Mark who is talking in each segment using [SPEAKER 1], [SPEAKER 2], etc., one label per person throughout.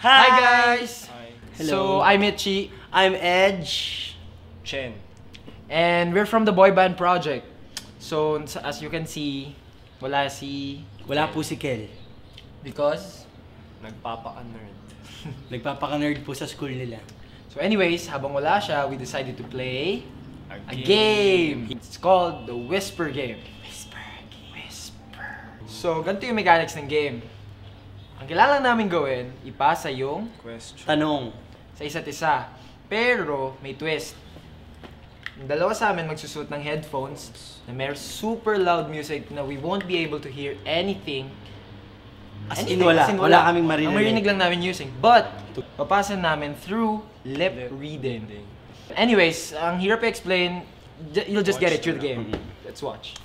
[SPEAKER 1] Hi, guys!
[SPEAKER 2] Hello.
[SPEAKER 1] So, I'm Itchy.
[SPEAKER 2] I'm Edge.
[SPEAKER 3] Chen.
[SPEAKER 1] And we're from the Boy Band Project. So, as you can see, wala si...
[SPEAKER 2] Wala po si Kel.
[SPEAKER 1] Because...
[SPEAKER 3] Nagpapaka-nerd.
[SPEAKER 2] Nagpapaka-nerd po sa school nila.
[SPEAKER 1] So anyways, habang wala siya, we decided to play a game. It's called the Whisper Game. Whisper Whisper. So, ganito yung mechanics ng game. Ang kailangan namin gawin, ipasa yung
[SPEAKER 3] Question.
[SPEAKER 2] Tanong.
[SPEAKER 1] sa isa't isa. Pero, may twist. Yung dalawa sa amin magsusuot ng headphones na may super loud music na we won't be able to hear anything.
[SPEAKER 2] As
[SPEAKER 1] Anything,
[SPEAKER 2] in wala.
[SPEAKER 1] as in
[SPEAKER 2] Wala kaming marinig.
[SPEAKER 1] Ang marinig lang namin using. But, papasa namin through lip reading. Anyways, ang hirap i-explain, you'll just get it through the game. Let's watch.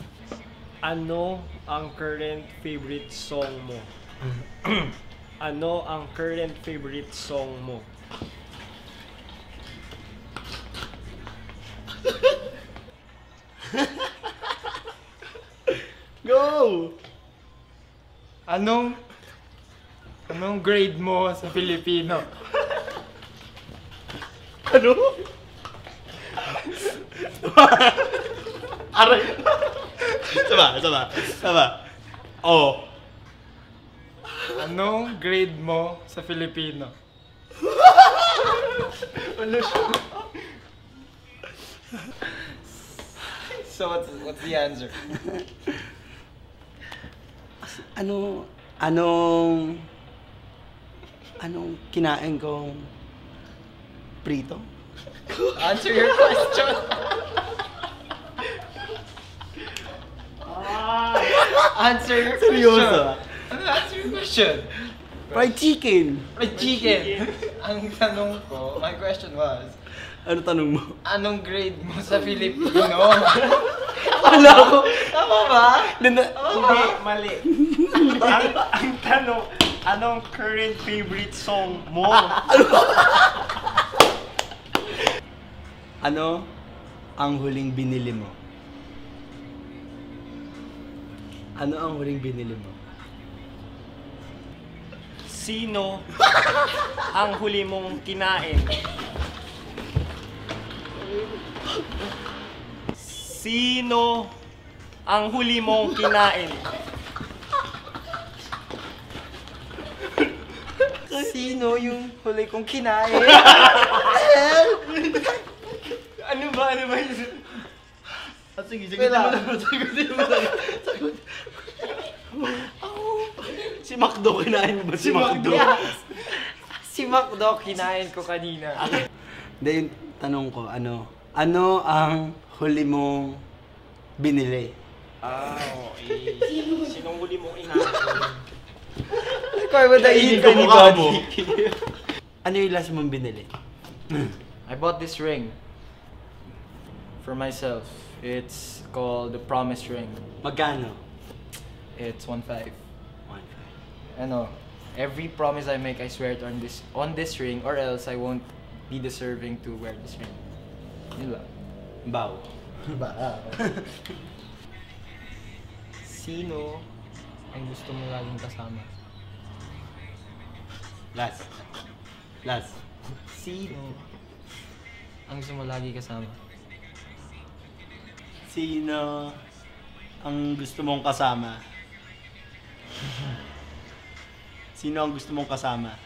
[SPEAKER 3] Ano ang current favorite song mo? ano ang current favorite song mo?
[SPEAKER 2] Go!
[SPEAKER 1] Anong anong grade mo sa Filipino?
[SPEAKER 2] Ano? Aray. Sama, sama, sama. Oh.
[SPEAKER 1] Anong grade mo sa Filipino? so what's what's the answer?
[SPEAKER 2] Ano, anong, anong kinain kong prito?
[SPEAKER 1] Answer your question. answer your question.
[SPEAKER 2] Seryoso?
[SPEAKER 1] Ano answer your question?
[SPEAKER 2] Fried chicken.
[SPEAKER 1] Fried chicken. Ang tanong ko, my question was,
[SPEAKER 2] Ano tanong mo?
[SPEAKER 1] anong grade mo sa Filipino?
[SPEAKER 2] Wala ko.
[SPEAKER 1] Tama ba?
[SPEAKER 2] Nana-
[SPEAKER 3] Hindi, mali. ang, ang tanong, anong current favorite song mo?
[SPEAKER 2] Ano ang huling binili mo? Ano ang huling binili mo?
[SPEAKER 3] Sino ang huli mong kinain? Sino ang huli mong kinain?
[SPEAKER 1] Sino yung huli kong kinain?
[SPEAKER 3] Ano ba? Ano ba?
[SPEAKER 2] Ah, sige,
[SPEAKER 1] sige, Wala.
[SPEAKER 2] Sagutin mo lang. Sagutin Si Macdo, kinain mo ba si, Macdo?
[SPEAKER 1] si Macdo, kinain ko kanina.
[SPEAKER 2] Hindi, tanong ko, ano, ano ang huli mong binili?
[SPEAKER 3] Ah, okay. Sinong huli mong inain?
[SPEAKER 1] Ikaw ay madahin ka
[SPEAKER 2] mukha mo. Ano yung last mong binili?
[SPEAKER 1] I bought this ring for myself. It's called the Promise Ring.
[SPEAKER 2] Magkano?
[SPEAKER 1] It's 1.5. Ano, every promise I make, I swear it on this on this ring or else I won't be deserving to wear this ring. Yun lang.
[SPEAKER 2] Bow.
[SPEAKER 1] Sino ang gusto mo laging kasama?
[SPEAKER 2] Last. Last.
[SPEAKER 1] Sino ang gusto mo lagi kasama?
[SPEAKER 2] Sino ang gusto mong kasama? Sino ang gusto mong kasama?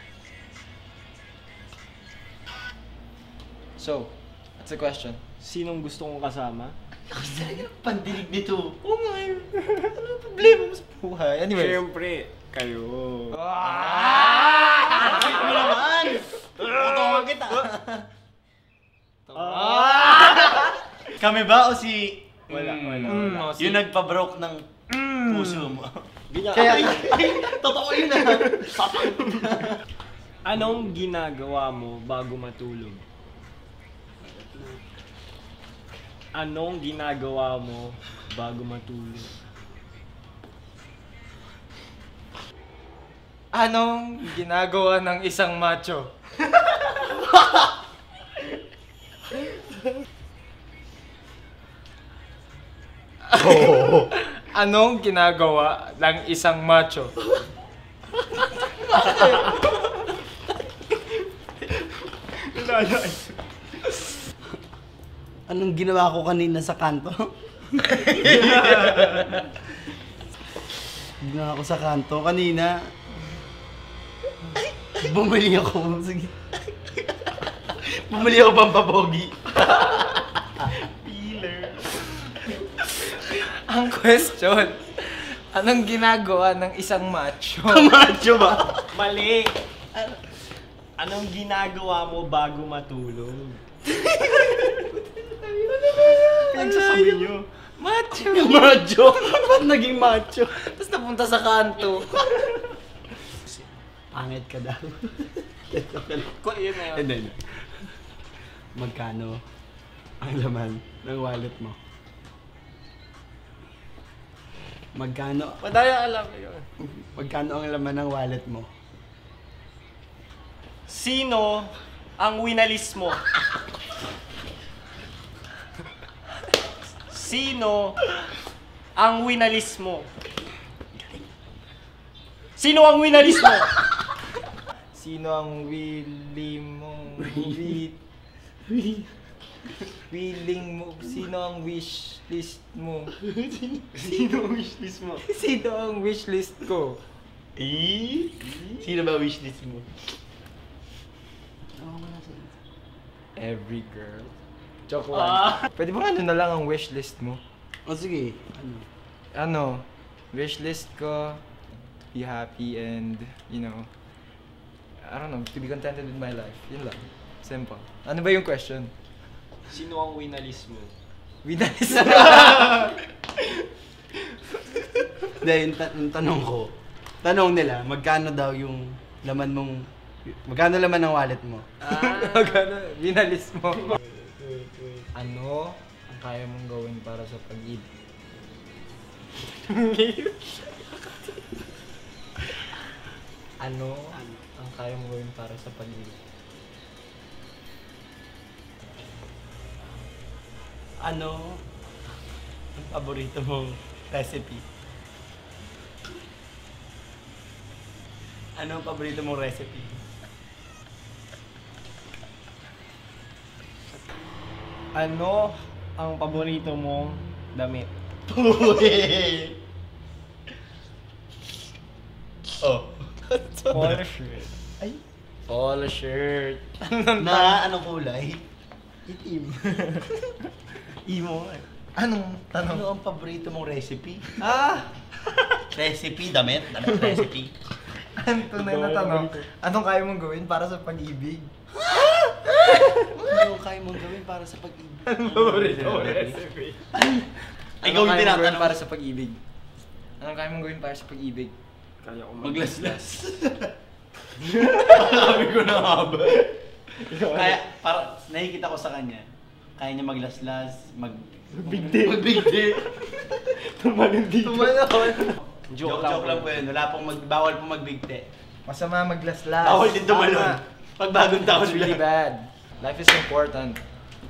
[SPEAKER 1] So, that's the question.
[SPEAKER 3] Sinong gusto kong kasama?
[SPEAKER 2] Pandinig nito.
[SPEAKER 1] Oo nga eh. Ano problema mo sa buhay? Anyway.
[SPEAKER 3] Siyempre, kayo.
[SPEAKER 2] Bakit mo naman? Tutungan kita. Kami ba o si...
[SPEAKER 3] Wala, wala,
[SPEAKER 1] Mm,
[SPEAKER 3] wala.
[SPEAKER 1] oh, si-
[SPEAKER 2] Yung nagpa-broke ng puso mo.
[SPEAKER 3] Kaya,
[SPEAKER 2] Totoo yun ah.
[SPEAKER 3] anong ginagawa mo bago matulog? Anong ginagawa mo bago matulog?
[SPEAKER 1] Anong ginagawa ng isang macho? Anong ginagawa ng isang macho?
[SPEAKER 2] Anong ginawa ko kanina sa kanto? ginawa ko sa kanto kanina. Bumili ako. Sige. Bumili ako pampapogi.
[SPEAKER 1] Ang question, anong ginagawa ng isang macho?
[SPEAKER 2] Macho ba?
[SPEAKER 3] Mali! Anong ginagawa mo bago matulog? Pinagsasabi nyo.
[SPEAKER 1] macho!
[SPEAKER 2] Macho? Ba't naging macho?
[SPEAKER 1] Tapos napunta sa kanto.
[SPEAKER 2] Pangit ka daw.
[SPEAKER 3] Ko, yun na yun.
[SPEAKER 2] Magkano ang laman ng wallet mo? Magkano?
[SPEAKER 3] Madaya alam yun.
[SPEAKER 2] Magkano ang laman ng wallet mo?
[SPEAKER 3] Sino ang winalis mo? Sino ang winalis mo? Sino ang winalis mo?
[SPEAKER 1] Sino ang willy mong wi willing mo? Sino ang wish list mo?
[SPEAKER 3] Sino ang wishlist mo?
[SPEAKER 1] Sino ang wish list ko?
[SPEAKER 2] Eh? Sino ba wishlist mo?
[SPEAKER 1] Every girl. Joke lang.
[SPEAKER 3] Ah.
[SPEAKER 1] Pwede ba ano na lang ang wish list mo?
[SPEAKER 2] O sige, ano?
[SPEAKER 1] Ano? Wish list ko, be happy and, you know, I don't know, to be contented with my life. Yun lang. Simple. Ano ba yung question?
[SPEAKER 3] Sino ang winalis mo?
[SPEAKER 1] Winalis
[SPEAKER 2] Hindi, yung, ta- yung tanong ko, tanong nila, magkano daw yung laman mong, magkano laman ng wallet mo?
[SPEAKER 1] Magkano? Winalis mo. ano ang kaya mong gawin para sa pag-ibig? ano ang kaya mong gawin para sa pag-ibig?
[SPEAKER 2] Ano ang paborito mong recipe? Ano ang paborito mong recipe?
[SPEAKER 3] Ano ang paborito mong damit?
[SPEAKER 2] oh.
[SPEAKER 3] Polo shirt.
[SPEAKER 2] Ay,
[SPEAKER 1] Polo shirt.
[SPEAKER 2] na anong kulay?
[SPEAKER 3] Itim. Imo. eh.
[SPEAKER 1] Anong tanong?
[SPEAKER 2] Ano ang paborito mong recipe?
[SPEAKER 1] Ah!
[SPEAKER 2] Recipe, damit, damit recipe.
[SPEAKER 1] Ang tunay na tanong, anong kaya mong gawin para sa pag-ibig?
[SPEAKER 2] ano kaya mong gawin para sa pag-ibig?
[SPEAKER 1] Anong paborito mo recipe?
[SPEAKER 2] Ikaw yung
[SPEAKER 1] Anong kaya mong gawin
[SPEAKER 2] tinatanong.
[SPEAKER 1] para sa pag-ibig? Anong kaya mong gawin para sa pag-ibig?
[SPEAKER 3] Kaya ko
[SPEAKER 2] Maglaslas. Sabi ko na nga ba? Kaya, para nakikita ko sa kanya, kaya niya maglaslas, mag...
[SPEAKER 3] Magbigti.
[SPEAKER 2] Magbigti.
[SPEAKER 3] Tumalon dito.
[SPEAKER 1] Tumalon!
[SPEAKER 2] joke, joke, lang po yun. Wala pong mag, bawal pong magbigti.
[SPEAKER 1] Masama maglaslas.
[SPEAKER 2] Bawal din tumalon. Pag bagong taon
[SPEAKER 1] It's really
[SPEAKER 2] lang.
[SPEAKER 1] bad. Life is important.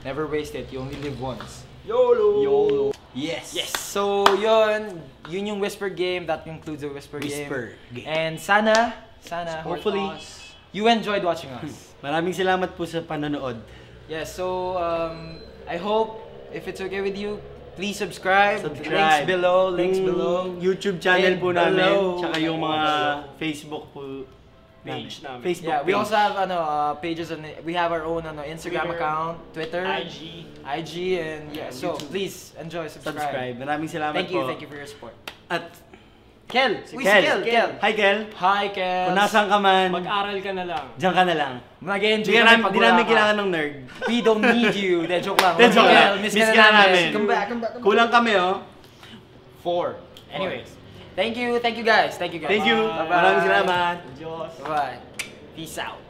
[SPEAKER 1] Never waste it. You only live once.
[SPEAKER 3] YOLO.
[SPEAKER 1] YOLO. Yes. Yes. So, yun. Yun yung Whisper game. That concludes the Whisper,
[SPEAKER 2] Whisper
[SPEAKER 1] game.
[SPEAKER 2] game.
[SPEAKER 1] And sana, sana,
[SPEAKER 3] Support
[SPEAKER 1] hopefully,
[SPEAKER 3] us.
[SPEAKER 1] you enjoyed watching us.
[SPEAKER 2] Maraming salamat po sa panonood.
[SPEAKER 1] Yes. So, um, I hope, if it's okay with you, please subscribe.
[SPEAKER 2] Subscribe.
[SPEAKER 1] Links below. Links
[SPEAKER 2] Yung
[SPEAKER 1] below.
[SPEAKER 2] YouTube channel
[SPEAKER 1] And
[SPEAKER 2] po namin,
[SPEAKER 1] below.
[SPEAKER 2] tsaka yung mga Facebook po
[SPEAKER 3] Page namin.
[SPEAKER 2] Facebook
[SPEAKER 1] Yeah, we
[SPEAKER 2] page.
[SPEAKER 1] also have ano uh, pages on we have our own ano Instagram
[SPEAKER 3] Twitter,
[SPEAKER 1] account, Twitter,
[SPEAKER 3] IG.
[SPEAKER 1] IG and yeah. So
[SPEAKER 3] YouTube.
[SPEAKER 1] please enjoy, subscribe.
[SPEAKER 2] subscribe. Maraming salamat
[SPEAKER 1] Thank you,
[SPEAKER 2] po.
[SPEAKER 1] thank you for your support.
[SPEAKER 2] At
[SPEAKER 1] Kel,
[SPEAKER 2] si
[SPEAKER 1] uy,
[SPEAKER 2] Kel.
[SPEAKER 1] si Kel, Kel.
[SPEAKER 2] Hi Kel.
[SPEAKER 1] Hi, Kel.
[SPEAKER 2] Kung nasaan ka man,
[SPEAKER 3] Mag-aral ka na lang.
[SPEAKER 2] diyan ka na lang.
[SPEAKER 1] Nag-enjoy
[SPEAKER 2] Hindi
[SPEAKER 1] kami
[SPEAKER 2] namin,
[SPEAKER 1] pag
[SPEAKER 2] di namin
[SPEAKER 1] ka.
[SPEAKER 2] kailangan ng nerd.
[SPEAKER 1] We don't need you. De, joke lang.
[SPEAKER 2] De, joke
[SPEAKER 1] Kel,
[SPEAKER 2] lang.
[SPEAKER 1] Miss,
[SPEAKER 2] Miss
[SPEAKER 1] ka
[SPEAKER 2] ka
[SPEAKER 1] na
[SPEAKER 2] namin.
[SPEAKER 1] namin. Come back, come back. Come back.
[SPEAKER 2] Kulang kami oh.
[SPEAKER 1] Four. Anyways, thank you, thank you guys. Thank you guys.
[SPEAKER 2] Thank you.
[SPEAKER 1] Bye-bye.
[SPEAKER 2] Maraming salamat.
[SPEAKER 3] Diyos.
[SPEAKER 1] Bye. Peace out.